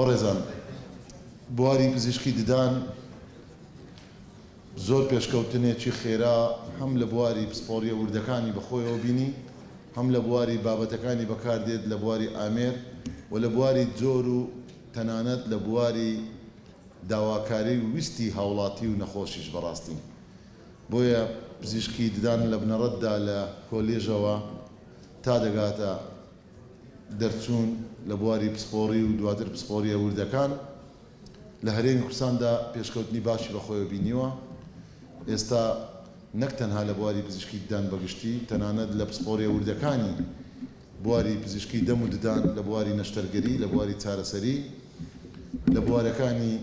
بەڕێزان بواری پزیشکی ددان زۆر پێشکەوتنێکی خێرا هەم لە بواری پسپۆڕیە وردەکانی بەخۆیەوە بینی هەم لە بواری بابەتەکانی بەکاردێت لە بواری ئامێر و لە بواری جۆر و تەنانەت لە بواری داواکاری و ویستی هاوڵاتی و نەخۆشیش بەڕاستی بۆیە پزیشکی ددان لە بنەڕەتدا لە کۆلێژەوە تا دەگاتە دەرچوون لە بواری پسپۆڕی و دواتر پسپۆڕییە وردەکان لە هەرێمی کوردستاندا پێشکەوتنی باشی بەخۆیەوە بینیوە، ئێستا نەک تەنها لە بواری پزیشکی ددان بەگشتی، تەنانەت لە پسپۆڕییە وردەکانی بواری پزیشکی دەم و ددان، لە بواری نەشتەرگەری، لە بواری چارەسەری، لە بوارەکانی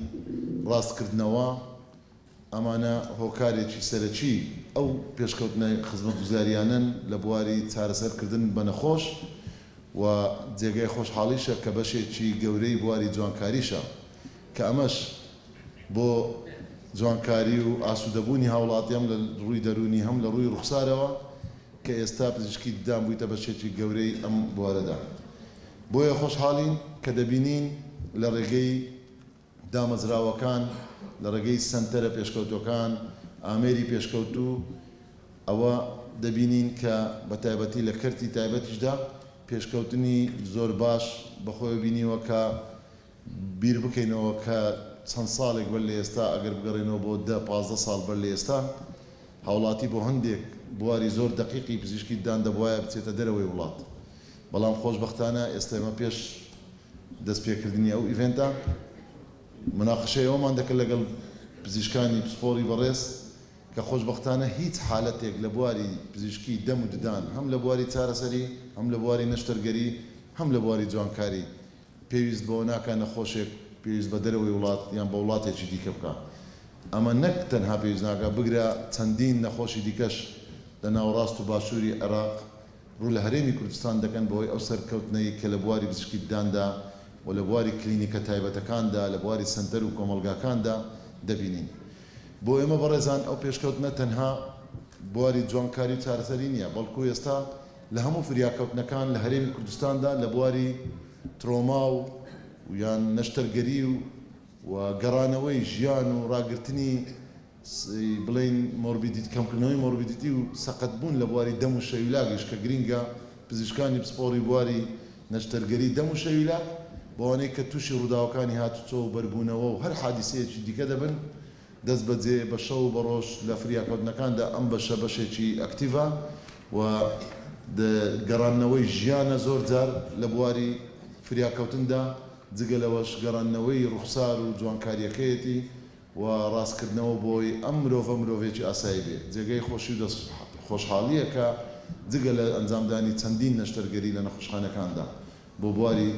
راستکردنەوە، ئەمانە هۆکارێکی سەرەکی ئەو پێشکەوتنە خزمەتگوزارییانەن لە بواری چارەسەرکردن بە نەخۆش و جێگای خۆشحاڵیشە کە بەشێکی گەورەی بواری جوانکاریشە کە ئەمەش بۆ جوانکاری و ئاسوودەبوونی هاوڵاتیان لە ڕووی دەروونی هەم لە ڕووی ڕوخسارەوە کە ئێستا پزیشکی ددان بوویتە بەشێکی گەورەی ئەم بوارەدا بۆیە خۆشحاڵین کە دەبینین لە ڕێگەی دامەزراوەکان لە ڕێگەی سەنتەرە پێشکەوتووەکان ئامێری پێشکەوتوو ئەوە دەبینین کە بە تایبەتی لە کەرتی تایبەتیشدا پێشکەوتنی زۆر باش بەخۆیەوە بینیوە کە بیر بکەینەوە کە چەند ساڵێک بەر لە ئێستا ئەگەر بگەڕێینەوە بۆ دە پازدە ساڵ بەر لە ئێستا هاوڵاتی بۆ هەندێک بواری زۆر دەقیقی پزیشکی ددان دەبوایە بچێتە دەرەوەی وڵات بەڵام خۆشبەختانە ئێستا ئێمە پێش دەست پێکردنی ئەو ئیڤێنتە موناقشەی ئەوەمان دەکرد لەگەڵ پزیشکانی پسپۆری بەڕێز کە خۆشبەختانە هیچ حالەتێک لە بواری پزیشکی دەم و ددان هەم لە بواری چارەسەری هەم لە بواری نەشتەرگەری هەم لە بواری جوانکاری پێویست بەوە ناکا نەخۆشێک پێویست بە دەرەوەی وڵات یان بە وڵاتێکی دیکە بکا ئەمە نەک تەنها پێویست ناکا بگرە چەندین نەخۆشی دیکەش لە ناوەڕاست و باشوری عێراق ڕوو لە هەرێمی کوردستان دەکەن بەهۆی ئەو سەرکەوتنەی کە لە بواری پزیشکیدداندا و لە بواری کلینیکە تایبەتەکاندا، لە بواری سەنتەر و کۆمەڵگاکاندا دەبینین. بۆ ئێمە بەڕێزان ئەو پێشکەوتنە تەنها بواری جوانکاری و چارەسەری نییە، بەڵکو ئێستا لە هەموو فریاکەوتنەکان لە هەرێمی کوردستاندا لە بواری ترۆما و یان نەشتەرگەری و گەڕانەوەی ژیان و ڕاگرتنی سی بڵێین مۆربیدیتی، کەمکردنەوەی مۆربیدیتی و سەقەتبوون لە بواری دەم و شەیولاگەیش کە گرینگە، پزیشکانی پسپۆڕی بواری نەشتەرگەری دەم و شەیولاگ بەوانەی کە تووشی ڕووداوەکانی هاتووچۆ و بەربوونەوە و هەر حادیسەیەکی دیکە دەبن دەستبەجێ بە شەو و بە ڕۆژ لە فریاکەوتنەکاندا ئەم بەشە بەشێکی ئەکتیڤە و گەڕاندنەوەی ژیانە زۆر جار لە بواری فریاکەوتندا جگە لەوەش گەڕاندنەوەی ڕوخسار و جوانکارییەکەیەتی و ڕاستکردنەوە بۆی ئەم مرۆڤە مرۆڤێکی ئاسایی بێ جێگای خۆشی و دەست خۆشحاڵییە کە جگە لە ئەنجامدانی چەندین نەشتەرگەری لە نەخۆشخانەکاندا بۆ بواری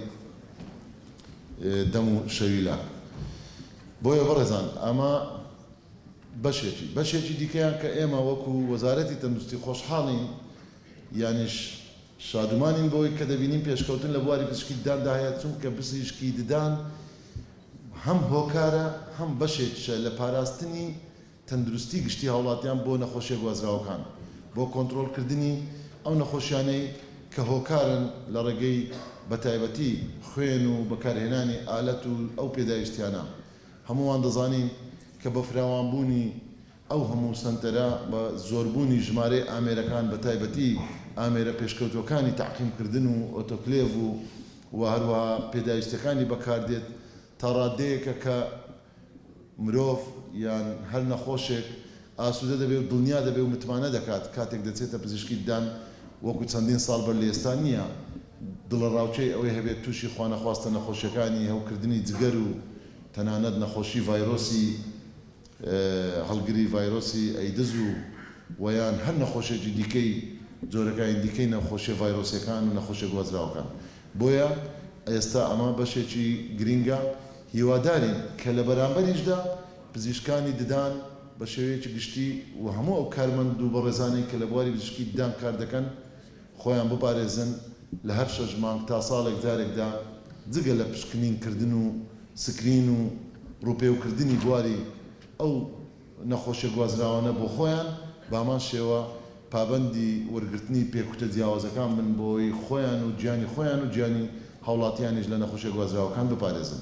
دەم و شەویلە بۆیە بەڕێزان ئەمە بەشێکی بەشێکی دیکەیان کە ئێمە وەکو وەزارەتی تەندوستی خۆشحاڵین یانیش شادومانین بۆی کە دەبینین پێشکەوتن لە بواری پزیشکی دداندا هەیە چونکە پزیشکی ددان هەم هۆکارە هەم بەشێکیشە لە پاراستنی تەندروستی گشتی هاوڵاتیان بۆ نەخۆشیە گوازراوەکان بۆ کۆنترۆڵکردنی ئەو نەخۆشیانەی کە هۆکارن لە ڕێگەی بەتایبەتی خوێن و بەکارهێنانی ئالەت و ئەو پێداویستیانە هەمووان دەزانین کە بەفراوانبوونی ئەو هەموو سەنتەرە بە زۆربوونی ژمارەی ئامێرەکان بە تایبەتی ئامێرە پێشکەوتووەکانی تەعقیمکردن و ئۆتۆکلێڤ و و هەروەها پێداویستیەکانی بەکاردێت تا ڕاددەیەکە کە مرۆڤ یان هەر نەخۆشێک ئاسوودە دەبێت و دڵنیا دەبێت و متمانە دەکات کاتێک دەچێتە پزیشکی ددان وەکو چەندین ساڵ بەر لە ئێستا نییە دڵەڕاوکێی ئەوەی هەبێت تووشی خوانەخواستە نەخۆشیەکانی هەوکردنی جگەر و تەنانەت نەخۆشی ڤایرۆسی هەڵگری ڤایرۆسی ئەیدز و و یان هەر نەخۆشیەکی دیکەی جۆرەکانی دیکەی نەخۆشیە ڤایرۆسیەکان و نەخۆشیە گوازراوەکان بۆیە ئێستا ئەمە بەشێکی گرینگە هیوادارین کە لە بەرامبەریشدا پزیشکانی ددان بە شێوەیەکی گشتی و هەموو ئەو کارمەند و بەڕێزانەی کە لە بواری پزیشکی ددان کار دەکەن خۆیان بپارێزن لە هەر شەش مانگ تا ساڵێک جارێکدا جگە لە پشکنین کردن و سکرین و ڕووپێو کردنی بواری ئەو نەخۆشیە گوازراوانە بۆ خۆیان بە هەمان شێوە پابەندی وەرگرتنی پێکوتە جیاوازەکان بن بۆی خۆیان و گیانی خۆیان و گیانی هاوڵاتیانیش لە نەخۆشیە گوازراوەکان بپارێزن.